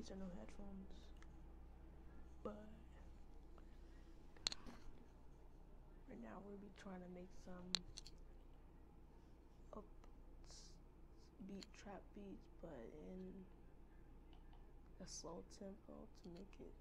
These are no headphones. But right now we'll be trying to make some up beat trap beats but in a slow tempo to make it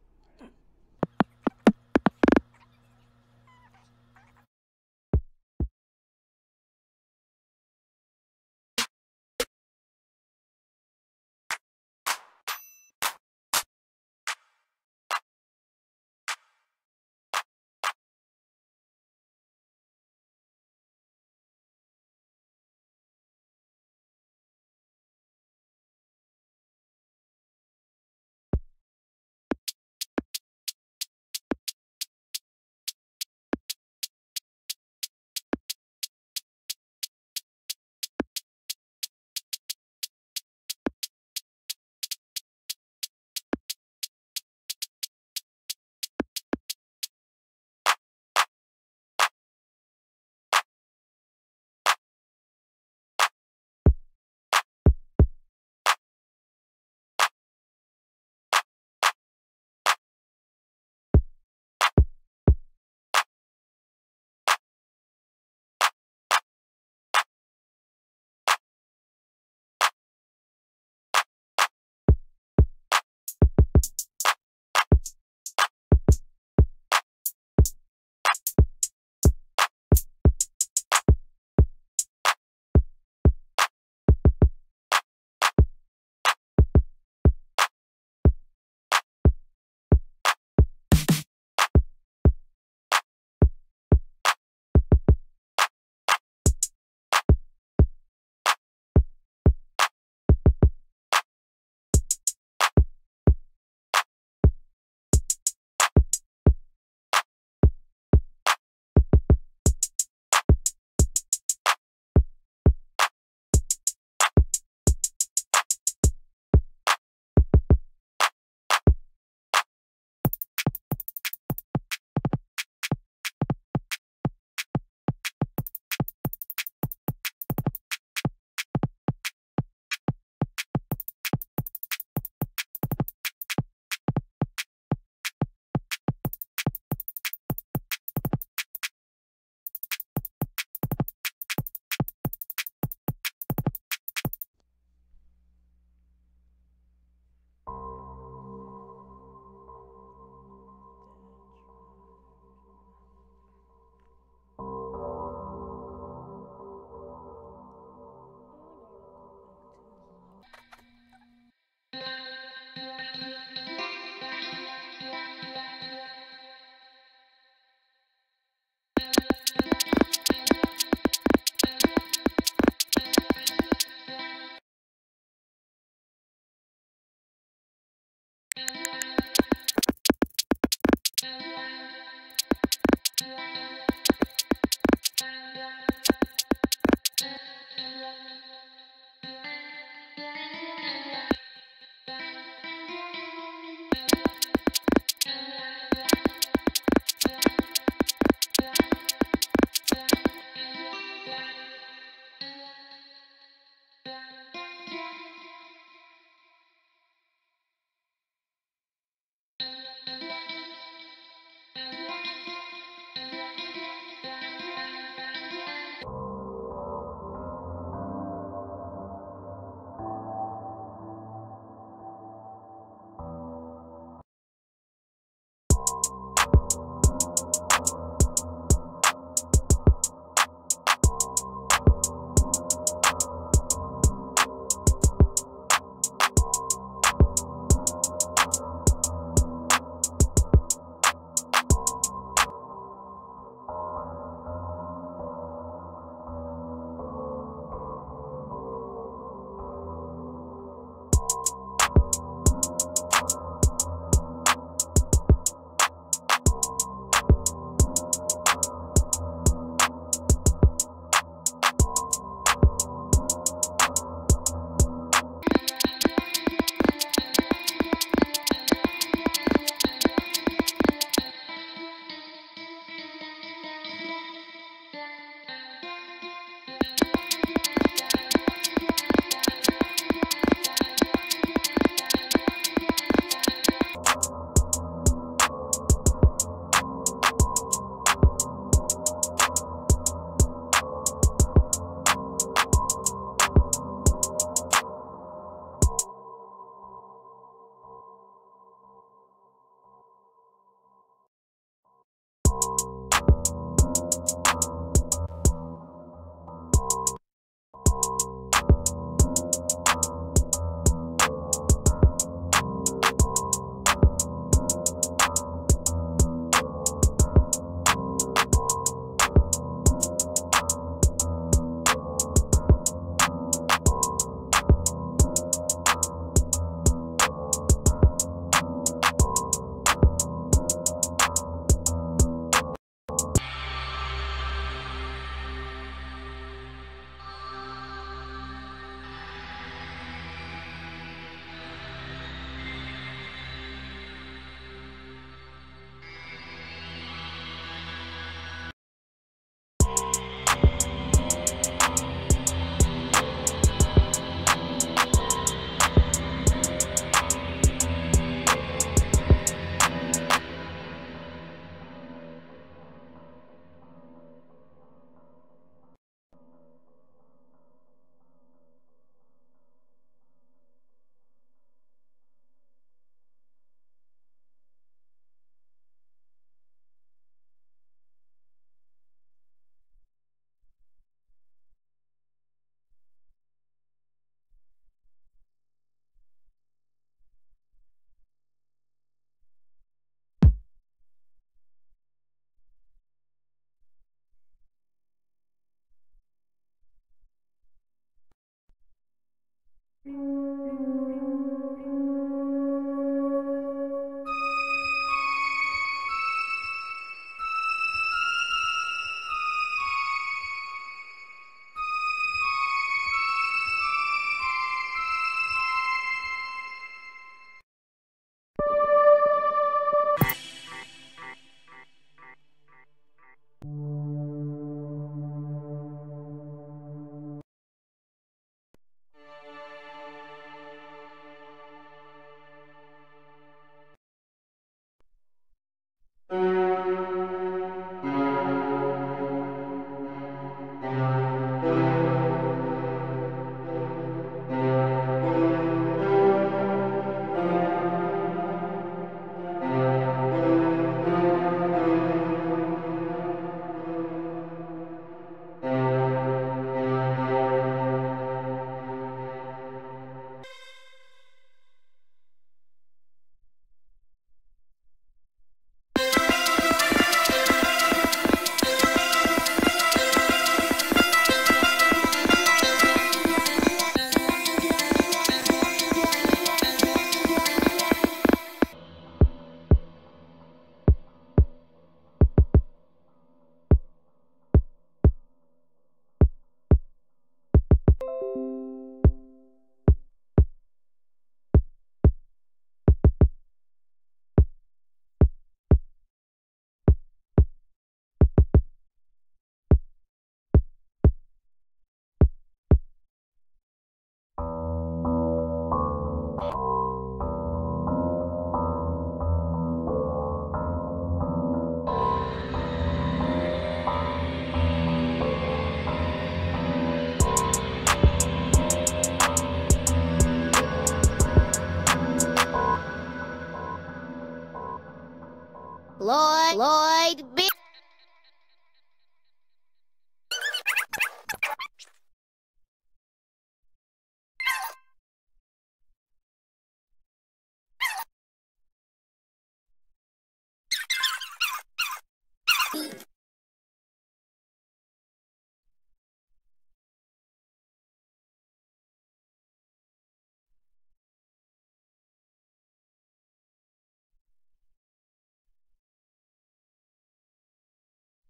Lloyd, Lloyd, B.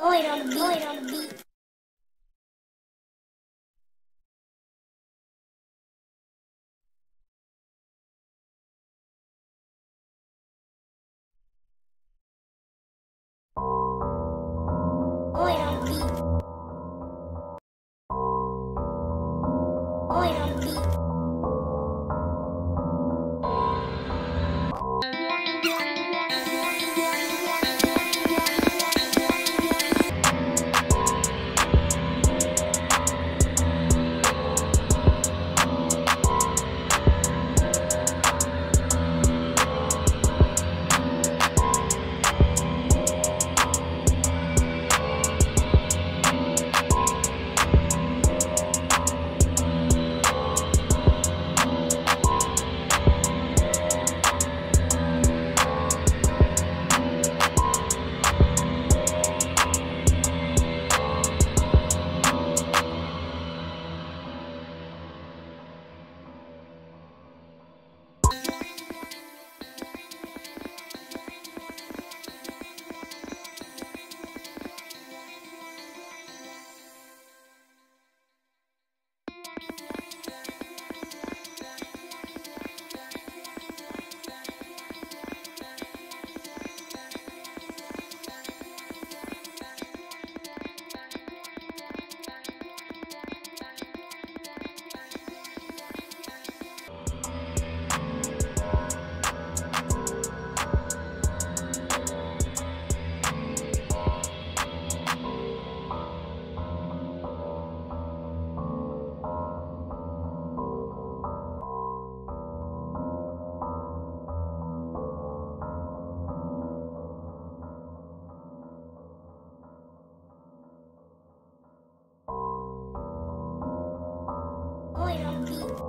Lloyd on the beat. Lloyd on the beat. Thank you.